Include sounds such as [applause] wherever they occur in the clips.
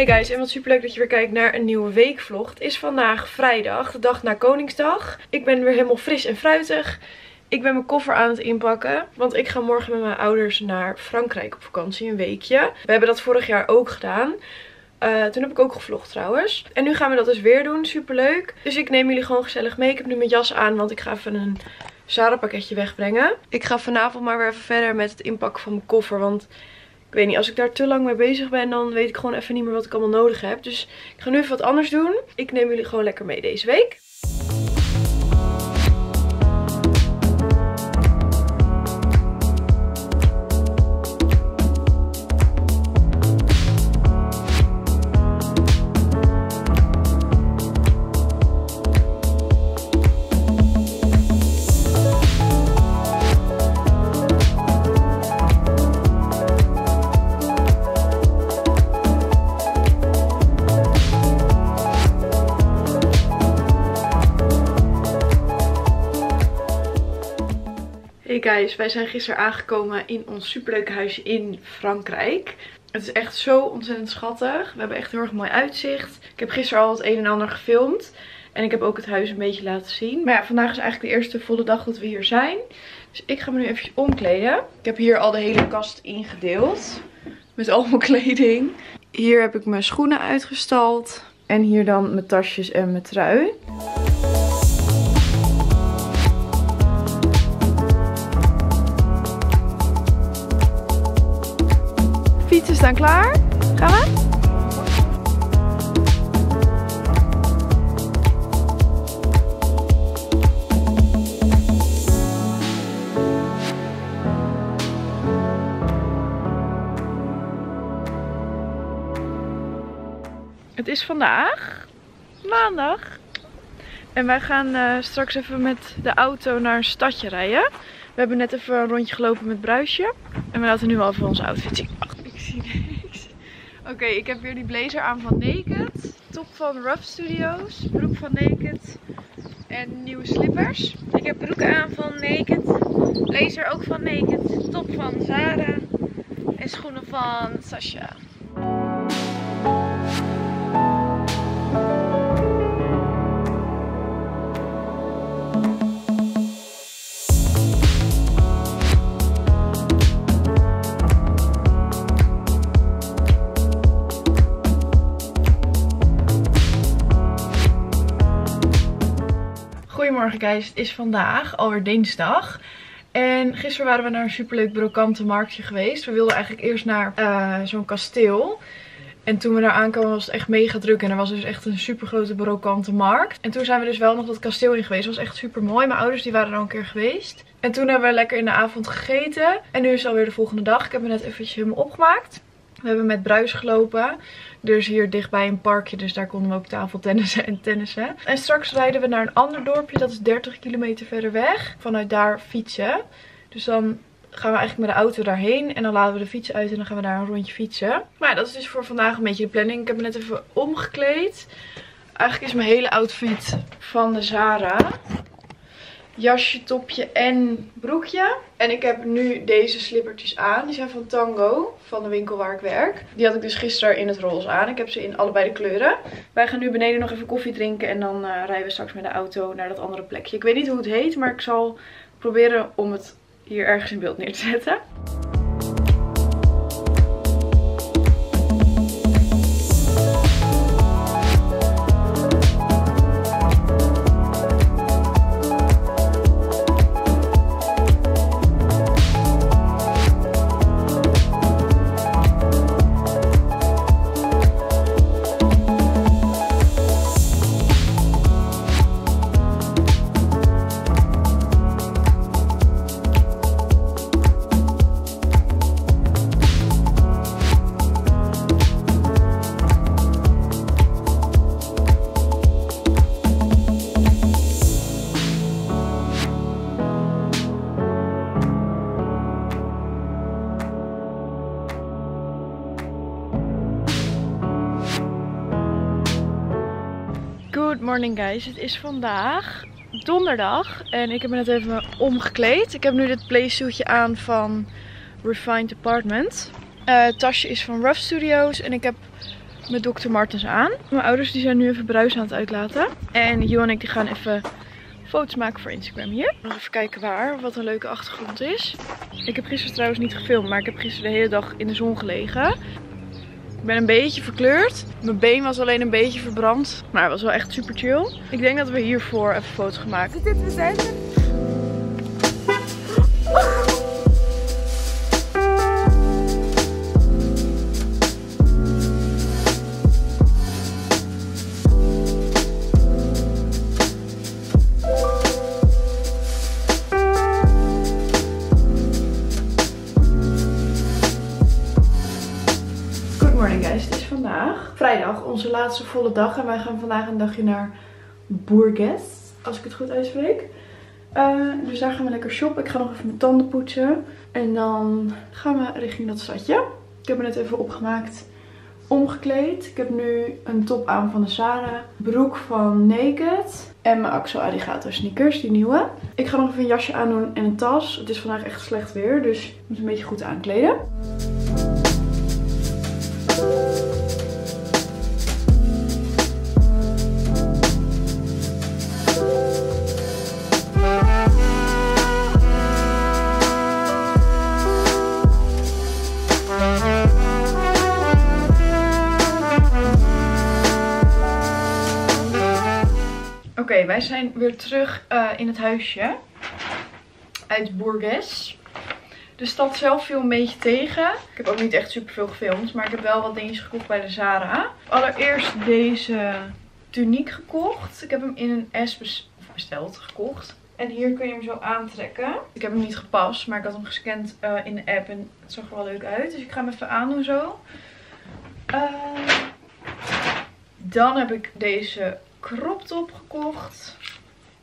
Hey guys, en wat super leuk dat je weer kijkt naar een nieuwe weekvlog. Het is vandaag vrijdag, de dag na Koningsdag. Ik ben weer helemaal fris en fruitig. Ik ben mijn koffer aan het inpakken, want ik ga morgen met mijn ouders naar Frankrijk op vakantie, een weekje. We hebben dat vorig jaar ook gedaan. Uh, toen heb ik ook gevlogd trouwens. En nu gaan we dat dus weer doen, super leuk. Dus ik neem jullie gewoon gezellig mee. Ik heb nu mijn jas aan, want ik ga even een Zara pakketje wegbrengen. Ik ga vanavond maar weer even verder met het inpakken van mijn koffer, want... Ik weet niet, als ik daar te lang mee bezig ben, dan weet ik gewoon even niet meer wat ik allemaal nodig heb. Dus ik ga nu even wat anders doen. Ik neem jullie gewoon lekker mee deze week. Guys, wij zijn gisteren aangekomen in ons superleuke huisje in Frankrijk. Het is echt zo ontzettend schattig. We hebben echt heel erg mooi uitzicht. Ik heb gisteren al het een en ander gefilmd. En ik heb ook het huis een beetje laten zien. Maar ja, vandaag is eigenlijk de eerste volle dag dat we hier zijn. Dus ik ga me nu even omkleden. Ik heb hier al de hele kast ingedeeld. Met al mijn kleding. Hier heb ik mijn schoenen uitgestald. En hier dan mijn tasjes en mijn trui. Klaar. Gaan we? Het is vandaag maandag. En wij gaan uh, straks even met de auto naar een stadje rijden. We hebben net even een rondje gelopen met Bruisje. En we laten nu al even onze outfit zien. Oké, ik heb weer die blazer aan van Naked. Top van Rough Studios. Broek van Naked. En nieuwe slippers. Ik heb broek aan van Naked. Blazer ook van Naked. Top van Zara. En schoenen van Sasha. Goedemorgen guys, het is vandaag alweer dinsdag. En gisteren waren we naar een superleuk brokante marktje geweest. We wilden eigenlijk eerst naar uh, zo'n kasteel. En toen we daar aankwamen was het echt mega druk. En er was dus echt een super grote brokante markt. En toen zijn we dus wel nog dat kasteel in geweest. Het was echt super mooi. Mijn ouders die waren er al een keer geweest. En toen hebben we lekker in de avond gegeten. En nu is het alweer de volgende dag. Ik heb me net eventjes helemaal opgemaakt. We hebben met Bruis gelopen. Is hier dichtbij een parkje, dus daar konden we ook tafeltennissen en tennissen. En straks rijden we naar een ander dorpje, dat is 30 kilometer verder weg. Vanuit daar fietsen. Dus dan gaan we eigenlijk met de auto daarheen. En dan laden we de fiets uit en dan gaan we daar een rondje fietsen. Maar dat is dus voor vandaag een beetje de planning. Ik heb me net even omgekleed. Eigenlijk is mijn hele outfit van de Zara jasje, topje en broekje. En ik heb nu deze slippertjes aan. Die zijn van Tango, van de winkel waar ik werk. Die had ik dus gisteren in het roze aan. Ik heb ze in allebei de kleuren. Wij gaan nu beneden nog even koffie drinken. En dan uh, rijden we straks met de auto naar dat andere plekje. Ik weet niet hoe het heet, maar ik zal proberen om het hier ergens in beeld neer te zetten. Morning guys, het is vandaag donderdag en ik heb me net even omgekleed. Ik heb nu dit playsuitje aan van Refined Apartment. Uh, het tasje is van Rough Studios en ik heb met Dr. Martens aan. Mijn ouders die zijn nu even bruis aan het uitlaten. En Jo en ik die gaan even foto's maken voor Instagram hier. Even kijken waar, wat een leuke achtergrond is. Ik heb gisteren trouwens niet gefilmd, maar ik heb gisteren de hele dag in de zon gelegen. Ik ben een beetje verkleurd. Mijn been was alleen een beetje verbrand. Maar het was wel echt super chill. Ik denk dat we hiervoor even foto's gemaakt. Dit we zijn. Vrijdag, onze laatste volle dag. En wij gaan vandaag een dagje naar Bourges, als ik het goed uitspreek. Uh, dus daar gaan we lekker shoppen. Ik ga nog even mijn tanden poetsen. En dan gaan we richting dat stadje. Ik heb me net even opgemaakt, omgekleed. Ik heb nu een top aan van de Zara, broek van Naked en mijn Axel Alligator sneakers, die nieuwe. Ik ga nog even een jasje aandoen en een tas. Het is vandaag echt slecht weer, dus ik moet een beetje goed aankleden. Oké, wij zijn weer terug uh, in het huisje uit Bourges. De stad zelf viel een beetje tegen. Ik heb ook niet echt super veel gefilmd, maar ik heb wel wat dingetjes gekocht bij de Zara. Allereerst deze tuniek gekocht. Ik heb hem in een S besteld, gekocht. En hier kun je hem zo aantrekken. Ik heb hem niet gepast, maar ik had hem gescand uh, in de app en het zag er wel leuk uit. Dus ik ga hem even aandoen zo. Uh, dan heb ik deze crop top gekocht.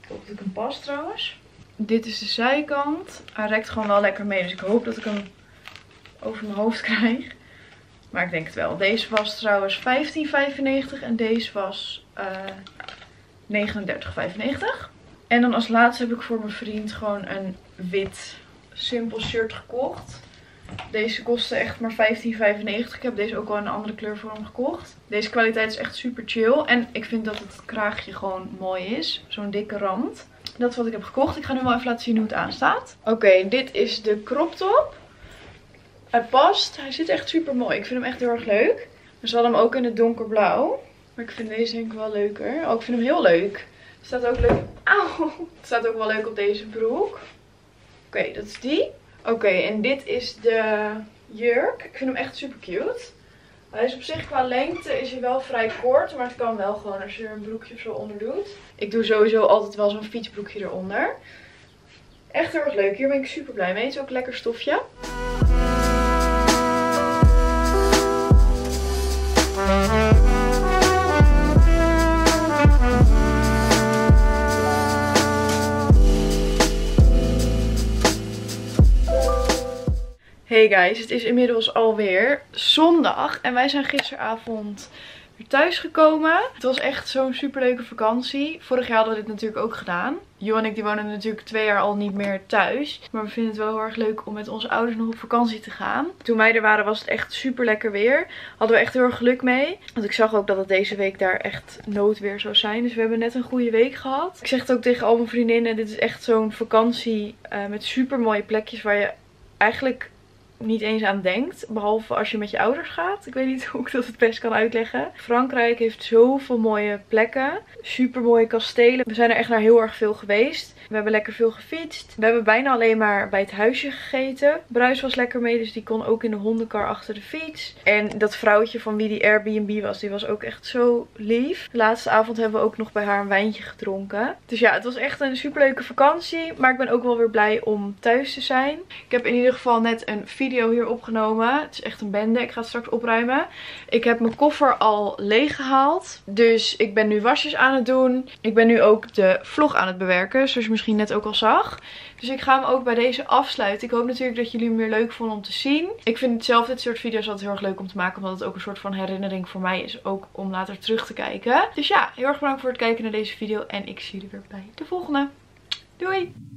Ik hoop dat ik hem pas trouwens. Dit is de zijkant. Hij rekt gewoon wel lekker mee. Dus ik hoop dat ik hem over mijn hoofd [laughs] krijg. Maar ik denk het wel. Deze was trouwens 15,95 en deze was uh, eh, 39,95. En dan als laatste heb ik voor mijn vriend gewoon een wit simpel shirt gekocht. Deze kostte echt maar 15,95. Ik heb deze ook al in een andere kleur voor hem gekocht. Deze kwaliteit is echt super chill. En ik vind dat het kraagje gewoon mooi is. Zo'n dikke rand. Dat is wat ik heb gekocht. Ik ga nu wel even laten zien hoe het aanstaat. Oké, dit is de crop top. Hij past. Hij zit echt super mooi. Ik vind hem echt heel erg leuk. We hadden hem ook in het donkerblauw. Maar ik vind deze denk ik wel leuker. Oh, ik vind hem heel leuk. Staat ook leuk. Auw. [laughs] Staat ook wel leuk op deze broek. Oké, dat is die. Oké, en dit is de jurk. Ik vind hem echt super cute. Hij is op zich qua lengte is hij wel vrij kort. Maar het kan wel gewoon als je er een broekje of zo onder doet. Ik doe sowieso altijd wel zo'n fietsbroekje eronder. Echt heel erg leuk. Hier ben ik super blij mee. Het is ook lekker stofje. Hey guys, het is inmiddels alweer zondag en wij zijn gisteravond weer thuis gekomen. Het was echt zo'n superleuke vakantie. Vorig jaar hadden we dit natuurlijk ook gedaan. Jo en ik die wonen natuurlijk twee jaar al niet meer thuis. Maar we vinden het wel heel erg leuk om met onze ouders nog op vakantie te gaan. Toen wij er waren was het echt super lekker weer. Hadden we echt heel erg geluk mee. Want ik zag ook dat het deze week daar echt noodweer zou zijn. Dus we hebben net een goede week gehad. Ik zeg het ook tegen al mijn vriendinnen. Dit is echt zo'n vakantie uh, met super mooie plekjes waar je eigenlijk niet eens aan denkt. Behalve als je met je ouders gaat. Ik weet niet [laughs] hoe ik dat het best kan uitleggen. Frankrijk heeft zoveel mooie plekken. Super mooie kastelen. We zijn er echt naar heel erg veel geweest. We hebben lekker veel gefietst. We hebben bijna alleen maar bij het huisje gegeten. Bruis was lekker mee, dus die kon ook in de hondenkar achter de fiets. En dat vrouwtje van wie die Airbnb was, die was ook echt zo lief. De laatste avond hebben we ook nog bij haar een wijntje gedronken. Dus ja, het was echt een superleuke vakantie. Maar ik ben ook wel weer blij om thuis te zijn. Ik heb in ieder geval net een video hier opgenomen. Het is echt een bende. Ik ga het straks opruimen. Ik heb mijn koffer al leeg gehaald. Dus ik ben nu wasjes aan het doen. Ik ben nu ook de vlog aan het bewerken. Zoals je misschien net ook al zag. Dus ik ga hem ook bij deze afsluiten. Ik hoop natuurlijk dat jullie hem weer leuk vonden om te zien. Ik vind zelf dit soort video's altijd heel erg leuk om te maken. Omdat het ook een soort van herinnering voor mij is. Ook om later terug te kijken. Dus ja, heel erg bedankt voor het kijken naar deze video. En ik zie jullie weer bij de volgende. Doei!